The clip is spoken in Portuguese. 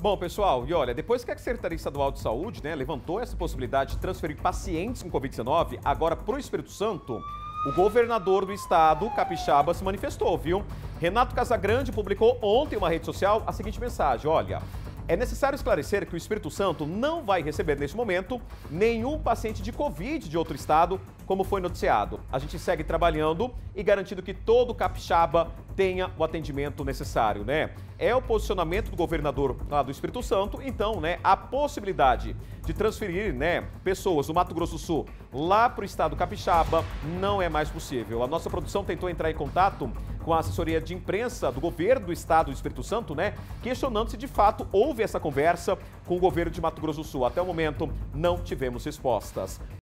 Bom, pessoal, e olha, depois que a Secretaria Estadual de Saúde né, levantou essa possibilidade de transferir pacientes com Covid-19 agora para o Espírito Santo, o governador do estado, Capixaba, se manifestou, viu? Renato Casagrande publicou ontem em uma rede social a seguinte mensagem: olha. É necessário esclarecer que o Espírito Santo não vai receber neste momento nenhum paciente de Covid de outro estado, como foi noticiado. A gente segue trabalhando e garantindo que todo capixaba tenha o atendimento necessário, né? É o posicionamento do governador lá do Espírito Santo, então, né, a possibilidade de transferir, né, pessoas do Mato Grosso do Sul lá para o estado capixaba não é mais possível. A nossa produção tentou entrar em contato com a assessoria de imprensa do governo do estado do Espírito Santo, né, questionando se de fato houve essa conversa com o governo de Mato Grosso do Sul. Até o momento não tivemos respostas.